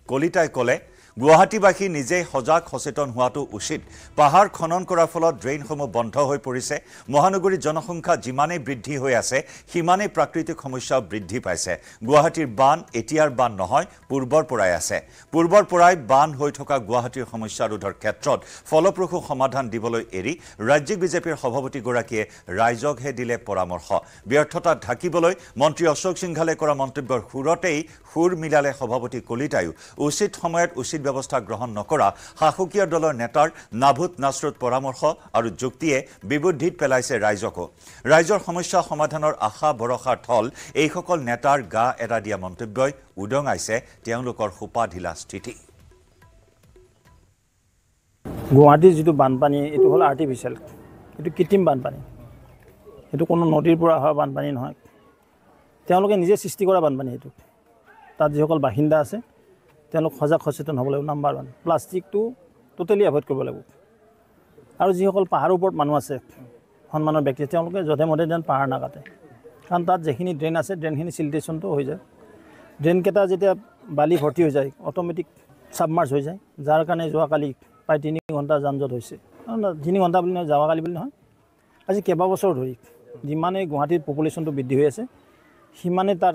কলিতাই ক'লে গুৱাহাটীবাসী নিজেই সজাগ সচেতন হোৱাটো উচিত। পাহাৰ খনন কৰাৰ ফলত ড্ৰেইনসমূহ বন্ধ হৈ পৰিছে। মহানগৰীৰ জনসংখ্যা যিমানেই বৃদ্ধি হৈ আছে সিমানেই প্ৰাকৃতিক সমস্যাও বৃদ্ধি পাইছে। গুৱাহাটীৰ বান এতিয়াৰ বান নহয় পূৰ্বৰ পৰাই আছে। পূৰ্বৰ পৰাই বান হৈ থকা গুৱাহাটীৰ সমস্যা ৰোধৰ ক্ষেত্ৰত ফলপ্ৰসূ সমাধান দিবলৈ এৰি ৰাজ্যিক বিজেপিৰ সভাপতিগৰাকীয়ে ৰাইজকহে দিলে পৰামৰ্শ। ব্যৰ্থতা ঢাকিবলৈ মন্ত্ৰী অশোক সিংঘালে কৰা মন্তব্যৰ সুৰতেই সুৰ মিলালে সভাপতি কলিতায়ো। উচিত সময়ত উচিত ব্যৱস্থা গ্ৰহণ নকৰা শাসকীয় দলৰ নেতাৰ নাভূত নাচৰুত পৰামৰ্শ আৰু যুক্তিয়ে বিবুদ্ধিত পেলাইছে ৰাইজকো। ৰাইজৰ সমস্যা সমাধানৰ আশা ভৰসাৰ থল এইসকল নেতাৰ গা এৰা দিয়া মন্তব্যই উদঙাইছে তেওঁলোকৰ সোপাঢিলা স্থিতি। গুৱাহাটীৰ যিটো বানপানী এইটো হ'ল আৰ্টিফিচিয়েল এইটো কৃত্ৰিম বানপানী। এইটো কোনো নদীৰ পৰা অহা বানপানী নহয়। তেওঁলোকে নিজে সৃষ্টি কৰা বানপানী এইটো। তাত যিসকল বাসিন্দা আছে তেওঁলোক সজাগ সচেতন হ'ব লাগিব নাম্বাৰ ওৱান প্লাষ্টিকটো টোটেলি এভইড কৰিব লাগিব। আৰু যিসকল পাহাৰৰ ওপৰত মানুহ আছে সন্মানৰ ব্যক্তি তেওঁলোকে যধে মধে যেন পাহাৰ নাকাটে। কাৰণ তাত যিখিনি ড্ৰেইন আছে ড্ৰেইনখিনি চিল্টেশ্যনটো হৈ যায়। ড্ৰেইনকেইটা যেতিয়া বালি ভৰ্তি হৈ যায় অট'মেটিক ছাবমাৰ্চ হৈ যায় যাৰ কাৰণে যোৱাকালি প্ৰায় তিনি ঘণ্টা যান জঁট হৈছে তিনি ঘণ্টা বুলি নহয় যোৱাকালি বুলি নহয় আজি কেইবাবছৰ ধৰি যিমানেই গুৱাহাটীৰ পপুলেশ্যনটো বৃদ্ধি হৈ আছে সিমানে তাৰ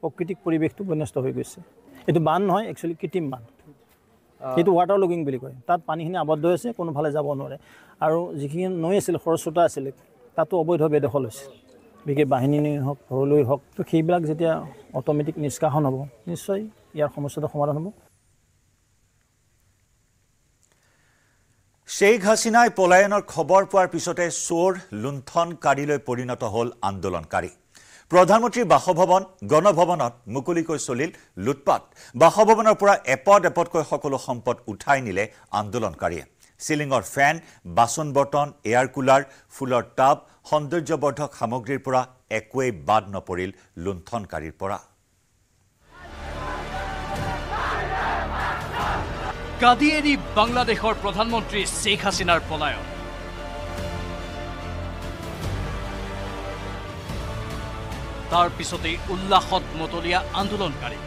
প্ৰকৃতিক পৰিৱেশটো বিনষ্ট হৈ গৈছে। এইটো বান নহয় একচুৱেলি কৃত্ৰিম বান। সেইটো ৱাটাৰ লগিং বুলি কয়। তাত পানীখিনি আবদ্ধ হৈ আছে কোনোফালে যাব নোৱাৰে। আৰু যিখিনি নৈ আছিল খৰস্ৰোতা আছিলে তাতো অবৈধ বেদখল হৈছে। বিশেষ বাহিনী হওক ঘৰলৈ হওক তো সেইবিলাক যেতিয়া অট'মেটিক নিষ্কাশন হ'ব নিশ্চয় ইয়াৰ সমস্যাটো সমাধান হ'ব। শ্বেইখ হাছিনাই পলায়নৰ খবৰ পোৱাৰ পিছতে চোৰ লুণ্ঠনকাৰীলৈ পৰিণত হ'ল আন্দোলনকাৰী। প্ৰধানমন্ত্ৰীৰ বাসভৱন গণভৱনত মুকলিকৈ চলিল লুটপাট। বাসভৱনৰ পৰা এপদ এপদকৈ সকলো সম্পদ উঠাই নিলে আন্দোলনকাৰীয়ে। চিলিঙৰ ফেন বাচন বৰ্তন এয়াৰ কুলাৰ ফুলৰ টাব সৌন্দৰ্যবৰ্ধক সামগ্ৰীৰ পৰা একোৱেই বাদ নপৰিল লুণ্ঠনকাৰীৰ পৰা। কাদি এৰি বাংলাদেশৰ প্ৰধানমন্ত্ৰী শ্বেখ হাছিনাৰ পলায়ন। তাৰ পিছতেই উল্লাসত মতলীয়া আন্দোলনকাৰী।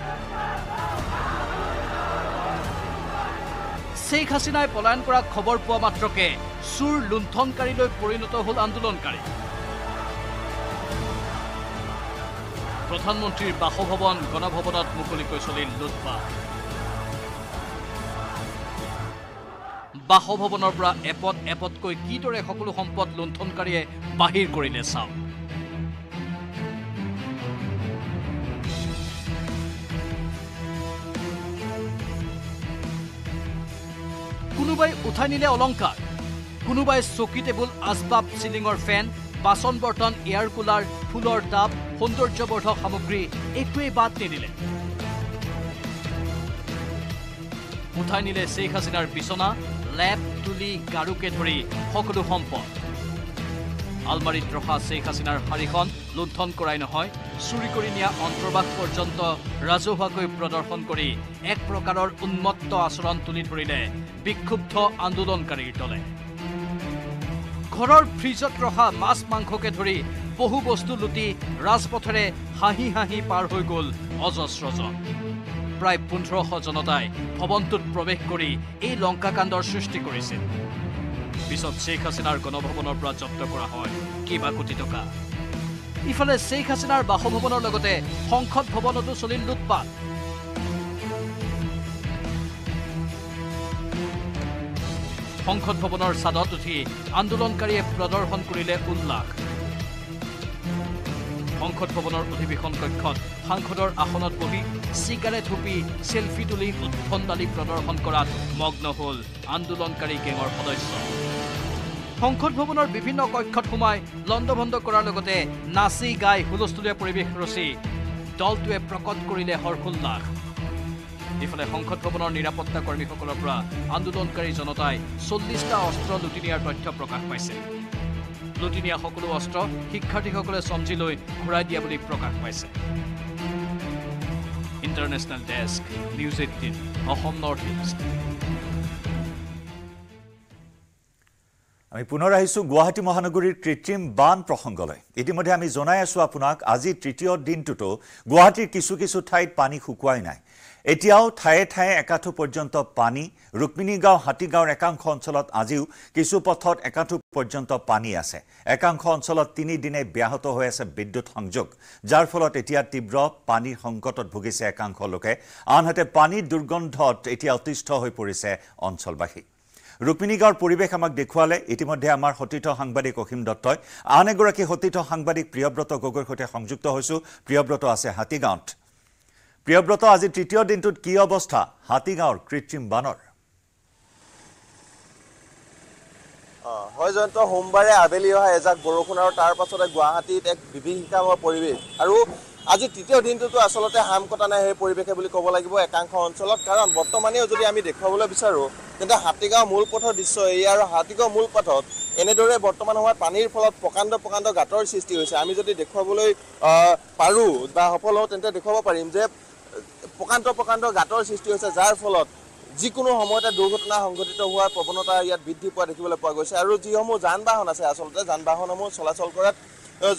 শ্বেখ হাছিনাই পলায়ন কৰা খবৰ পোৱা মাত্ৰকে চুৰ লুণ্ঠনকাৰীলৈ পৰিণত হ'ল আন্দোলনকাৰী। প্ৰধানমন্ত্ৰীৰ বাসভৱন গণভৱনত মুকলিকৈ চলিল লুটপাট। বাসভৱনৰ পৰা এপদ এপদকৈ কিদৰে সকলো সম্পদ লুণ্ঠনকাৰীয়ে বাহিৰ কৰিলে চাওক। কোনোবাই উঠাই নিলে অলংকাৰ কোনোবাই চকী টেবুল আচবাব চিলিঙৰ ফেন বাচন বৰ্তন এয়াৰ কুলাৰ ফুলৰ টাব সৌন্দৰ্যবৰ্ধক সামগ্ৰী একোৱেই বাদ নিদিলে। উঠাই নিলে শ্বেখ হাছিনাৰ বিচনা লেপ তুলি গাৰুকে ধৰি সকলো সম্পদ। আলমাৰীত ৰখা শ্বেখ হাছিনাৰ শাৰীখন লুণ্ঠন কৰাই নহয় চুৰি কৰি নিয়া অন্তৰ্বাস পৰ্যন্ত ৰাজহুৱাকৈ প্ৰদৰ্শন কৰি এক প্ৰকাৰৰ উন্মত্ত আচৰণ তুলি ধৰিলে বিক্ষুব্ধ আন্দোলনকাৰীৰ দলে। ঘৰৰ ফ্ৰিজত ৰখা মাছ মাংসকে ধৰি বহু বস্তু লুটি ৰাজপথেৰে হাঁহি হাঁহি পাৰ হৈ গ'ল অজস্ৰজন। প্ৰায় পোন্ধৰশ জনতাই ভৱনটোত প্ৰৱেশ কৰি এই লংকাকাণ্ডৰ সৃষ্টি কৰিছিল। পিছত শ্বেখ হাছিনাৰ গণভৱনৰ পৰা জব্দ কৰা হয়। কেইবা কোটি টকা। ইফালে শ্বেখ হাছিনাৰ বাসভৱনৰ লগতে সংসদ ভৱনতো চলিল লুটপাট। সংসদ ভৱনৰ ছাদত উঠি আন্দোলনকাৰীয়ে প্ৰদৰ্শন কৰিলে উল্লাস। সংসদ ভৱনৰ অধিৱেশন কক্ষত সাংসদৰ আসনত বহি চিগাৰেট হুপি চেলফি তুলি উদ্ভণ্ডালি প্ৰদৰ্শন কৰাত মগ্ন হ'ল আন্দোলনকাৰী গেঙৰ সদস্য। সংসদ ভৱনৰ বিভিন্ন কক্ষত সোমাই লণ্ডভণ্ড কৰাৰ লগতে নাচি গাই হুলস্থুলীয়া পৰিৱেশ ৰচি। দলটোৱে প্ৰকট কৰিলে হৰ্ষোল্লাস ইফালে সংসদ ভৱনৰ নিৰাপত্তা কৰ্মীসকলৰ পৰা আন্দোলনকাৰী জনতাই চল্লিছটা অস্ত্ৰ লুটি নিয়াৰ তথ্য প্ৰকাশ পাইছে। লুটি নিয়া সকলো অস্ত্ৰ শিক্ষাৰ্থীসকলে চমজি লৈ ঘূৰাই দিয়া বুলি প্ৰকাশ পাইছে। International desk news eighteen Assam north east. আমি পুনৰ আহিছোঁ গুৱাহাটী মহানগৰীৰ কৃত্ৰিম বান প্ৰসংগলৈ। ইতিমধ্যে আমি জনাই আছোঁ আপোনাক আজি তৃতীয় দিনটোতো গুৱাহাটীৰ কিছু কিছু ঠাইত পানী শুকুৱাই নাই। এতিয়াও ঠায়ে ঠায়ে একাঠু পৰ্যন্ত পানী ৰুক্মিণী গাঁও হাতীগাঁৱৰ একাংশ অঞ্চলত আজিও কিছু পথত একাঠু পৰ্যন্ত পানী আছে। একাংশ অঞ্চলত তিনিদিনে ব্যাহত হৈ আছে বিদ্যুৎ সংযোগ যাৰ ফলত এতিয়া তীব্ৰ পানীৰ সংকটত ভুগিছে একাংশ লোকে। আনহাতে পানীৰ দুৰ্গন্ধত এতিয়া অতিষ্ঠ হৈ পৰিছে অঞ্চলবাসী। ৰুক্মিণী গাঁৱৰ পৰিৱেশ আমাক দেখুৱালে। ইতিমধ্যে আমাৰ সতীৰ্থ সাংবাদিক অসীম দত্তই। আন এগৰাকী সতীৰ্থ সাংবাদিক প্ৰিয়ব্ৰত গগৈৰ সৈতে সংযুক্ত হৈছোঁ। প্ৰিয়ব্ৰত আছে হাতীগাঁৱত। প্ৰিয়ব্ৰত আজি তৃতীয় দিনটোত কি অৱস্থা? হাতীগাঁৱৰ কৃত্ৰিম বানৰ। হয় জয়ন্ত সোমবাৰে আবেলি অহা এজাক বৰষুণ আৰু তাৰ পাছতে গুৱাহাটীত এক বিভীষিকাময় পৰিৱেশ। আৰু আজি তৃতীয় দিনটোতো আচলতে হাম কটা নাই সেই পৰিৱেশে বুলি ক'ব লাগিব একাংশ অঞ্চলত কাৰণ বৰ্তমানেও যদি আমি দেখুৱাবলৈ বিচাৰোঁ তেন্তে হাতীগাঁও মূল পথৰ দৃশ্য এয়া আৰু হাতীগাঁও মূল পথত এনেদৰে বৰ্তমান সময়ত পানীৰ ফলত প্ৰকাণ্ড প্ৰকাণ্ড গাঁতৰ সৃষ্টি হৈছে। আমি যদি দেখুৱাবলৈ পাৰোঁ বা সফল হওঁ তেন্তে দেখুৱাব পাৰিম যে প্ৰকাণ্ড প্ৰকাণ্ড গাঁতৰ সৃষ্টি হৈছে যাৰ ফলত যিকোনো সময়তে দুৰ্ঘটনা সংঘটিত হোৱাৰ প্ৰৱণতা ইয়াত বৃদ্ধি পোৱা দেখিবলৈ পোৱা গৈছে। আৰু যিসমূহ যান বাহন আছে আচলতে যান বাহনসমূহ চলাচল কৰাত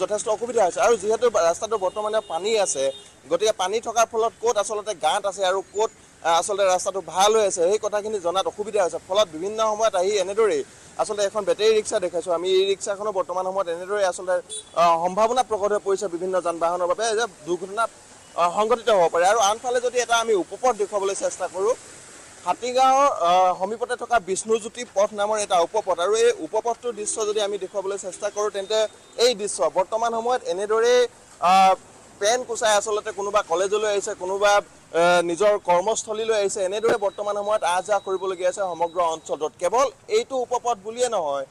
যথেষ্ট অসুবিধা হৈছে। আৰু যিহেতু ৰাস্তাটো বৰ্তমানে পানী আছে গতিকে পানী থকাৰ ফলত ক'ত আচলতে গাঁত আছে আৰু ক'ত আচলতে ৰাস্তাটো ভাল হৈ আছে সেই কথাখিনি জনাত অসুবিধা হৈছে। ফলত বিভিন্ন সময়ত আহি এনেদৰেই আচলতে এখন বেটেৰী ৰিক্সা দেখাইছোঁ। আমি এই ৰিক্সাখনো বৰ্তমান সময়ত এনেদৰে আচলতে সম্ভাৱনা প্ৰকট হৈ পৰিছে বিভিন্ন যান বাহনৰ বাবে যে দুৰ্ঘটনা সংঘটিত হ'ব পাৰে। আৰু আনফালে যদি এটা আমি উপপথ দেখুৱাবলৈ চেষ্টা কৰোঁ হাতীগাঁৱৰ সমীপতে থকা বিষ্ণুজ্যোতি পথ নামৰ এটা উপপথ। আৰু এই উপপথটোৰ দৃশ্য যদি আমি দেখুৱাবলৈ চেষ্টা কৰোঁ তেন্তে এই দৃশ্য বৰ্তমান সময়ত এনেদৰেই পেন কোচাই আচলতে কোনোবা কলেজলৈ আহিছে কোনোবা নিজৰ কৰ্মস্থলীলৈ আহিছে এনেদৰে বৰ্তমান সময়ত আহ যাহ কৰিবলগীয়া আছে সমগ্ৰ অঞ্চলটোত। কেৱল এইটো উপপথ বুলিয়ে নহয়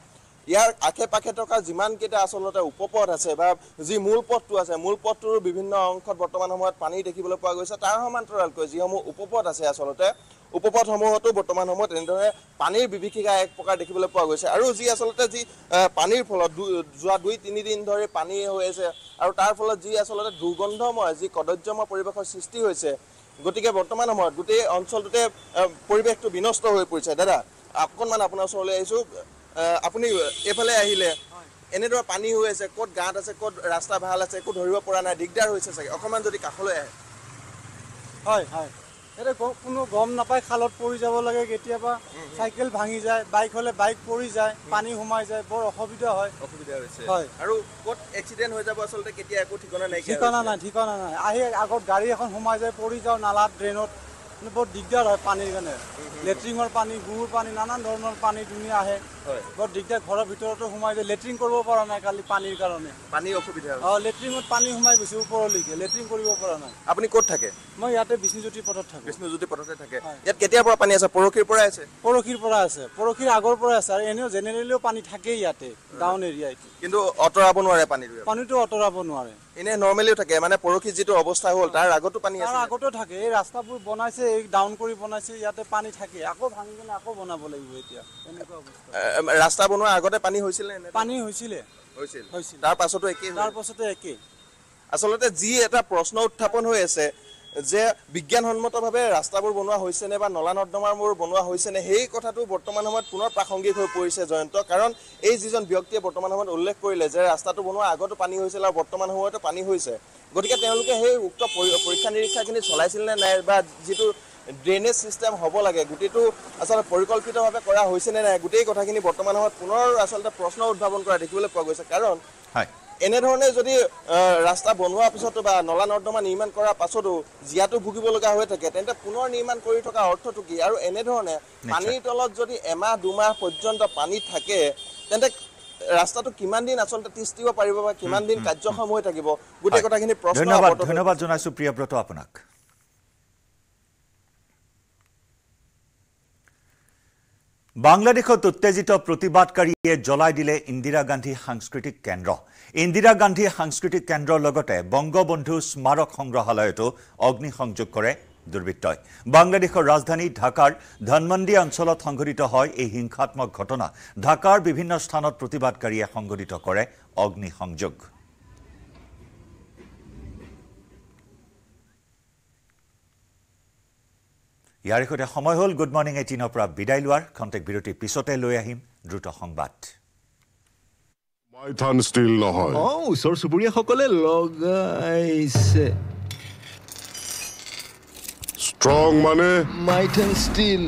ইয়াৰ আশে পাশে থকা যিমানকেইটা আচলতে উপপথ আছে বা যি মূল পথটো আছে মূল পথটোৰ বিভিন্ন অংশত বৰ্তমান সময়ত পানী দেখিবলৈ পোৱা গৈছে। তাৰ সমান্তৰালকৈ যিসমূহ উপপথ আছে আচলতে উপপথসমূহতো বৰ্তমান সময়ত এনেদৰে পানীৰ বিভীষিকা এক প্ৰকাৰ দেখিবলৈ পোৱা গৈছে। আৰু যি আচলতে যি পানীৰ ফলত যোৱা দুই তিনিদিন ধৰি পানী হৈ আছে আৰু তাৰ ফলত যি আচলতে দুৰ্গন্ধময় যি কদৰ্যময় পৰিৱেশৰ সৃষ্টি হৈছে গতিকে বৰ্তমান সময়ত গোটেই অঞ্চলটোতে পৰিৱেশটো বিনষ্ট হৈ পৰিছে। দাদা অকণমান আপোনাৰ ওচৰলৈ আহিছোঁ। আহ, আপুনি এইফালে আহিলে। এনেদৰে পানী হৈ আছে ক'ত গাঁত আছে ক'ত ৰাস্তা ভাল আছে একো ধৰিব পৰা নাই দিগদাৰ হৈছে চাগে। অকণমান যদি কাষলৈ আহে। হয় হয়। কোনো গম নাপায় খালত পৰি যাব লাগে কেতিয়াবা চাইকেল ভাঙি যায় বাইক হ'লে বাইক পৰি যায় পানী সোমাই যায় বৰ অসুবিধা হয় অসুবিধা হৈছে হয়। আৰু ক'ত এক্সিডেণ্ট হৈ যাব আচলতে কেতিয়া একো ঠিকনা নাইকিয়া ঠিকনা। নাই ঠিকনা নাই আহি আগত গাড়ী এখন সোমাই যায় পৰি যাওঁ নালাত ড্ৰেইনত বৰ দিগদাৰ হয় পানীৰ কাৰণে। লেট্ৰিনৰ পানী গুৰ পানী নানান ধৰণৰ পানী দুনীয়া আহে। বৰ দিগদাৰ ঘৰৰ ভিতৰতো সোমাই যায় লেট্ৰিন কৰিব পৰা নাই কালি পানীৰ কাৰণে। পানীৰ অসুবিধা। অঁ লেট্ৰিনত পানী সোমাই গৈছে ওপৰলৈকে লেট্ৰিন কৰিব পৰা নাই। আপুনি ক'ত থাকে? মই ইয়াতে বিষ্ণুজ্যোতি পথত থাকোঁ। বিষ্ণুজ্যোতি পথতে থাকে। ইয়াত কেতিয়াৰ পৰা পানী আছে? পৰহিৰ পৰাই আছে? পৰহিৰ পৰা আছে। পৰহিৰ আগৰ পৰাই আছে। আৰু এনেও জেনেৰেলিও পানী থাকেই ইয়াতে ডাউন এৰিয়া এইটো কিন্তু আঁতৰাব নোৱাৰে পানীটো পানীটো আঁতৰাব নোৱাৰে। এনে নৰ্মেলিও থাকে মানে পৰহি যিটো অৱস্থা হ'ল তাৰ আগতো পানী তাৰ আছে আগতো থাকে এই ৰাস্তাবোৰ বনাইছে এই ডাউন কৰি বনাইছে ইয়াতে পানী থাকে আকৌ ভাঙি কিনে আকৌ বনাব লাগিব এতিয়া এনেকুৱা অৱস্থা। ৰাস্তা বনোৱাৰ আগতে পানী হৈছিলে পানী হৈছিলে। হৈছিল। হৈছিল। তাৰ পাছতো একেই তাৰ পাছতে একেই। আচলতে যি এটা প্ৰশ্ন উত্থাপন হৈ আছে যে বিজ্ঞানসন্মতভাৱে ৰাস্তাবোৰ বনোৱা হৈছেনে বা নলা নৰ্দমাবোৰ বনোৱা হৈছেনে সেই কথাটো বৰ্তমান সময়ত পুনৰ প্ৰাসংগিক হৈ পৰিছে জয়ন্ত। কাৰণ এই যিজন ব্যক্তিয়ে বৰ্তমান সময়ত উল্লেখ কৰিলে যে ৰাস্তাটো বনোৱাৰ আগতো পানী হৈছিল আৰু বৰ্তমান সময়তো পানী হৈছে। গতিকে তেওঁলোকে সেই উক্ত পৰী- পৰীক্ষা নিৰীক্ষাখিনি চলাইছিল নে নাই বা যিটো ড্ৰেইনেজ ছিষ্টেম হ'ব লাগে গোটেইটো আচলতে পৰিকল্পিতভাৱে কৰা হৈছে নে নাই গোটেই কথাখিনি বৰ্তমান সময়ত পুনৰ আচলতে প্ৰশ্ন উদ্ভাৱন কৰা দেখিবলৈ পোৱা গৈছে। কাৰণ হয়। এনেধৰণে যদি ৰাস্তা বনোৱাৰ পিছতো বা নলা নৰ্দমা নিৰ্মাণ কৰাৰ পাছতো জীয়াতো ভুগিব লগা হৈ থাকে তেন্তে পুনৰ নিৰ্মাণ কৰি থকা অৰ্থটো কি? আৰু এনেধৰণে পানীৰ তলত যদি এমাহ দুমাহ পৰ্যন্ত পানী থাকে তেন্তে ৰাস্তাটো কিমান দিন আচলতে তিষ্ঠিব পাৰিব বা কিমান দিন কাৰ্যক্ষম হৈ থাকিব? গোটেই। কথাখিনি প্ৰশ্ন ধন্যবাদ জনাইছো প্ৰিয়ব্ৰত আপোনাক। বাংলাদেশত উত্তেজিত প্ৰতিবাদকাৰীয়ে জ্বলাই দিলে ইন্দিৰা গান্ধী সাংস্কৃতিক কেন্দ্ৰ। ইন্দিৰা গান্ধী সাংস্কৃতিক কেন্দ্ৰৰ লগতে বংগবন্ধু স্মাৰক সংগ্ৰহালয়তো অগ্নিসংযোগ কৰে দুৰ্বৃত্তই। বাংলাদেশৰ ৰাজধানী ঢাকাৰ ধনমন্দি অঞ্চলত সংঘটিত হয় এই হিংসাত্মক ঘটনা। ঢাকাৰ বিভিন্ন স্থানত প্ৰতিবাদকাৰীয়ে সংঘটিত কৰে অগ্নিসংযোগ। ইয়াৰ সৈতে সময় হ'ল গুড মৰ্ণিং এইটিনৰ পৰা বিদায় লোৱাৰ। খন্তেক বিৰতিৰ পিছতে লৈ আহিম দ্ৰুত সংবাদ। মাইথান ষ্টীল নহয়। অ ওচৰ চুবুৰীয়াসকলে লগাইছে। ষ্ট্ৰং মানে? মাইথান ষ্টীল।